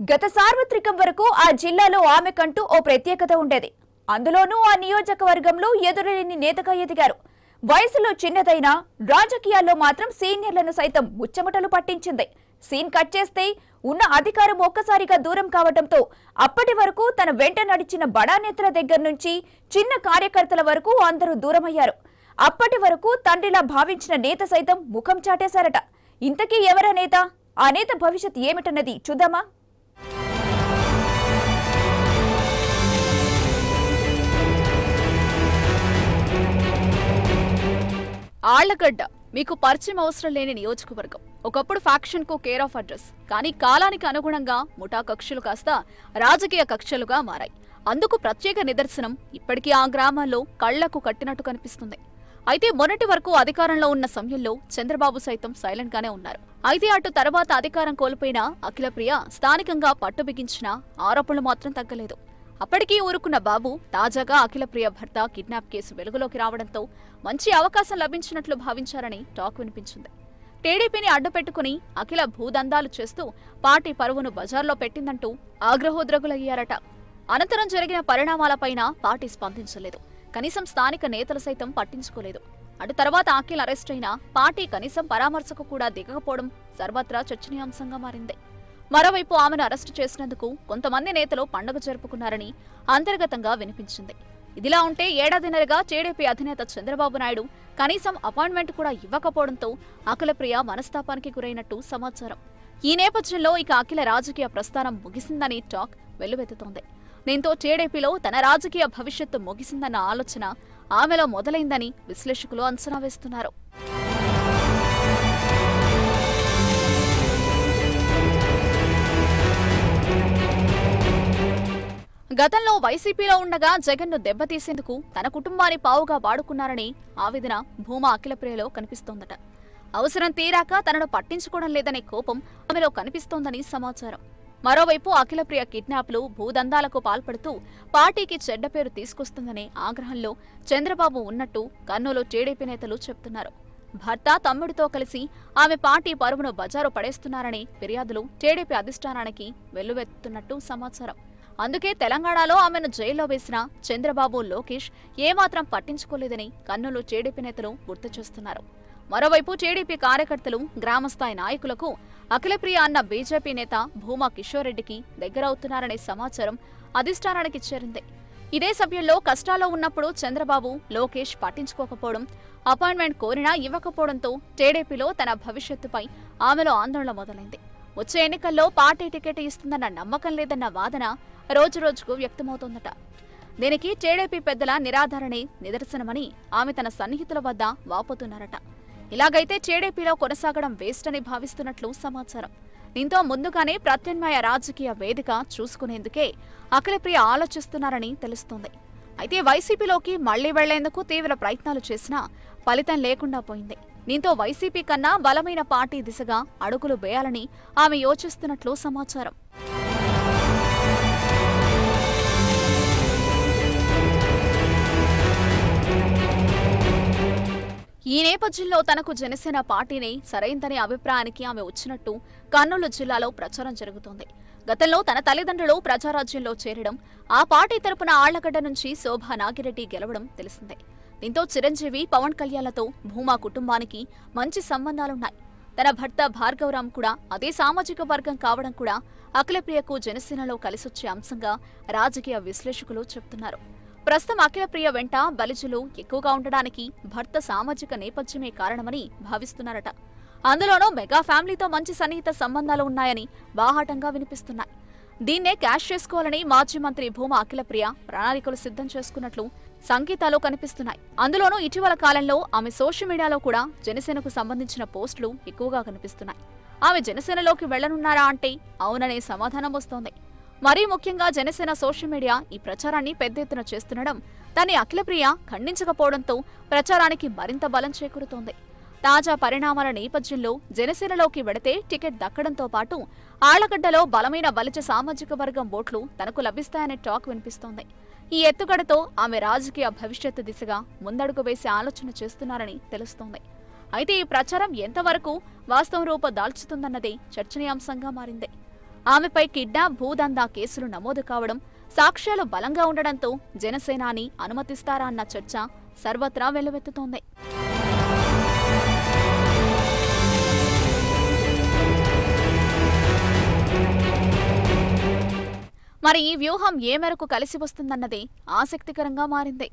గత సార్వత్రికం వరకు ఆ జిల్లాలో ఆమెకంటూ ఓ ప్రత్యేకత ఉండేది. అందులోనూ ఆ నియోజకవర్గంలో ఎదురులేని నేతగా ఎదిగారు. వయసులో చిన్నదైనా రాజకీయాల్లో మాత్రం సీనియర్లను సైతం ముచ్చమటలు పట్టించింది. సీన్ కట్ చేస్తే ఉన్న అధికారం ఒక్కసారిగా దూరం కావడంతో అప్పటి వరకు తన వెంట నడిచిన బడా నేతల దగ్గర నుంచి చిన్న కార్యకర్తల వరకు అందరూ దూరమయ్యారు. అప్పటి వరకు తండ్రిలా భావించిన నేత సైతం ముఖం చాటేశారట. ఇంతకీ ఎవరా నేత? ఆ నేత భవిష్యత్ ఏమిటన్నది చూద్దామా? ఆళ్ళగడ్డ. మీకు పరిచయం అవసరం లేని నియోజకవర్గం. ఒకప్పుడు ఫ్యాక్షన్కు కేర్ ఆఫ్ అడ్రస్. కానీ కాలానికి అనుగుణంగా ముఠా కక్షలు కాస్త రాజకీయ కక్షలుగా మారాయి. అందుకు ప్రత్యేక నిదర్శనం ఇప్పటికీ ఆ గ్రామాల్లో కళ్ళకు కట్టినట్టు కనిపిస్తుంది. అయితే మొన్నటి వరకు అధికారంలో ఉన్న సమయంలో చంద్రబాబు సైతం సైలెంట్ గానే ఉన్నారు. అయితే అటు తర్వాత అధికారం కోల్పోయిన అఖిలప్రియ స్థానికంగా పట్టు బిగించిన ఆరోపణలు మాత్రం తగ్గలేదు. అప్పటికీ ఊరుకున్న బాబు తాజాగా అఖిలప్రియ భర్త కిడ్నాప్ కేసు వెలుగులోకి రావడంతో మంచి అవకాశం లభించినట్లు భావించారని టాక్ వినిపించింది. టీడీపీని అడ్డుపెట్టుకుని అఖిల భూదందాలు చేస్తూ పార్టీ పరువును బజార్లో పెట్టిందంటూ ఆగ్రహోద్రగులయ్యారట. అనంతరం జరిగిన పరిణామాలపైన పార్టీ స్పందించలేదు. కనీసం స్థానిక నేతలు సైతం పట్టించుకోలేదు. అటు తర్వాత అఖిల్ అరెస్ట్ అయినా పార్టీ కనీసం పరామర్శకు కూడా దిగకపోవడం సర్వత్రా చర్చనీయాంశంగా మారింది. మరోవైపు ఆమెను అరెస్టు చేసినందుకు కొంతమంది నేతలు పండుగ జరుపుకున్నారని అంతర్గతంగా వినిపించింది. ఇదిలా ఉంటే ఏడాదిన్నరగా టీడీపీ అధినేత చంద్రబాబు నాయుడు కనీసం అపాయింట్మెంట్ కూడా ఇవ్వకపోవడంతో అఖిలప్రియ మనస్తాపానికి గురైనట్టు సమాచారం. ఈ నేపథ్యంలో ఇక అఖిల రాజకీయ ప్రస్థానం ముగిసిందని టాక్ వెల్లువెత్తుతోంది. దీంతో టీడీపీలో తన రాజకీయ భవిష్యత్తు ముగిసిందన్న ఆలోచన ఆమెలో మొదలైందని విశ్లేషకులు అంచనా వేస్తున్నారు. గతంలో వైసీపీలో ఉండగా జగన్ను దెబ్బతీసేందుకు తన కుటుంబాన్ని పావుగా వాడుకున్నారని ఆవేదన భూమా అఖిలప్రియలో కనిపిస్తోందట. అవసరం తీరాక తనను పట్టించుకోవడం లేదనే కోపం ఆమెలో కనిపిస్తోందని సమాచారం. మరోవైపు అఖిలప్రియ కిడ్నాప్లు భూదందాలకు పాల్పడుతూ పార్టీకి చెడ్డ పేరు తీసుకొస్తుందనే ఆగ్రహంలో చంద్రబాబు ఉన్నట్టు కర్నూలు టీడీపీ నేతలు చెప్తున్నారు. భర్త తమ్ముడితో కలిసి ఆమె పార్టీ పరువును బజారు పడేస్తున్నారని ఫిర్యాదులు టీడీపీ అధిష్టానానికి వెల్లువెత్తుతున్నట్టు సమాచారం. అందుకే తెలంగాణలో ఆమెను జైల్లో వేసిన చంద్రబాబు లోకేష్ ఏమాత్రం పట్టించుకోలేదని కన్నులు టీడీపీ నేతలు గుర్తు చేస్తున్నారు మరోవైపు టీడీపీ కార్యకర్తలు గ్రామస్థాయి నాయకులకు అఖిలప్రియ అన్న బీజేపీ నేత భూమా కిషోర్ రెడ్డికి దగ్గరవుతున్నారనే సమాచారం అధిష్టానానికి చేరింది. ఇదే సభ్యుల్లో కష్టాల్లో ఉన్నప్పుడు చంద్రబాబు లోకేష్ పట్టించుకోకపోవడం అపాయింట్మెంట్ కోరినా ఇవ్వకపోవడంతో టీడీపీలో తన భవిష్యత్తుపై ఆమెలో ఆందోళన మొదలైంది. వచ్చే ఎన్నికల్లో పార్టీ టికెట్ ఇస్తుందన్న నమ్మకం లేదన్న వాదన రోజురోజుకు వ్యక్తమవుతోందట. దీనికి టీడీపీ పెద్దల నిరాధారణే నిదర్శనమని ఆమె తన సన్నిహితుల వద్ద వాపోతున్నారట. ఇలాగైతే టీడీపీలో కొనసాగడం వేస్ట్ అని భావిస్తున్నట్లు సమాచారం. దీంతో ముందుగానే ప్రత్యామ్నాయ రాజకీయ వేదిక చూసుకునేందుకే అఖిలప్రియ ఆలోచిస్తున్నారని తెలుస్తోంది. అయితే వైసీపీలోకి మళ్ళీ వెళ్ళేందుకు తీవ్ర ప్రయత్నాలు చేసినా ఫలితం లేకుండా పోయింది. దీంతో వైసీపీ కన్నా బలమైన పార్టీ దిశగా అడుగులు వేయాలని ఆమె యోచిస్తున్నట్లు సమాచారం. ఈ నేపథ్యంలో తనకు జనసేన పార్టీనే సరైందనే అభిప్రాయానికి ఆమె వచ్చినట్టు కర్నూలు జిల్లాలో ప్రచారం జరుగుతోంది. గతంలో తన తల్లిదండ్రులు ప్రజారాజ్యంలో చేరడం ఆ పార్టీ తరపున ఆళ్ళగడ్డ నుంచి శోభా నాగిరెడ్డి గెలవడం తెలిసిందే. దీంతో చిరంజీవి పవన్ కళ్యాణ్లతో భూమా కుటుంబానికి మంచి సంబంధాలున్నాయి. తన భర్త భార్గవరామ్ కూడా అదే సామాజిక వర్గం కావడం కూడా అఖిలప్రియకు జనసేనలో కలిసొచ్చే అంశంగా రాజకీయ విశ్లేషకులు చెబుతున్నారు ప్రస్తుతం అఖిలప్రియ వెంట బలిజులు ఎక్కువగా ఉండడానికి భర్త సామాజిక నేపథ్యమే కారణమని భావిస్తున్నారట. అందులోనూ మెగా ఫ్యామిలీతో మంచి సన్నిహిత సంబంధాలు ఉన్నాయని బాహాటంగా వినిపిస్తున్నాయి. దీన్నే క్యాష్ చేసుకోవాలని మాజీ మంత్రి భూమా అఖిలప్రియ ప్రణాళికలు సిద్ధం చేసుకున్నట్లు సంకేతాలు కనిపిస్తున్నాయి. అందులోనూ ఇటీవల కాలంలో ఆమె సోషల్ మీడియాలో కూడా జనసేనకు సంబంధించిన పోస్టులు ఎక్కువగా కనిపిస్తున్నాయి. ఆమె జనసేనలోకి వెళ్ళనున్నారా అంటే అవుననే సమాధానం వస్తోంది. మరీ ముఖ్యంగా జనసేన సోషల్ మీడియా ఈ ప్రచారాన్ని పెద్ద ఎత్తున చేస్తుండడం దాన్ని అఖిలప్రియ ఖండించకపోవడంతో ప్రచారానికి మరింత బలం చేకూరుతోంది. తాజా పరిణామాల నేపథ్యంలో జనసేనలోకి వెడితే టికెట్ దక్కడంతో పాటు ఆళ్ళగడ్డలో బలమైన బలిజ సామాజిక వర్గం ఓట్లు తనకు లభిస్తాయనే టాక్ వినిపిస్తోంది. ఈ ఎత్తుగడతో ఆమె రాజకీయ భవిష్యత్తు దిశగా ముందడుగు వేసే ఆలోచన చేస్తున్నారని తెలుస్తోంది. అయితే ఈ ప్రచారం ఎంతవరకు వాస్తవ రూప దాల్చుతుందన్నదే చర్చనీయాంశంగా మారింది. ఆమెపై కిడ్నాప్ భూదందా కేసులు నమోదు కావడం సాక్ష్యాలు బలంగా ఉండడంతో జనసేనాని అనుమతిస్తారా అన్న చర్చ సర్వత్రా వెల్లువెత్తుతోంది మరి ఈ వ్యూహం ఏ మేరకు కలిసి వస్తుందన్నది ఆసక్తికరంగా మారింది.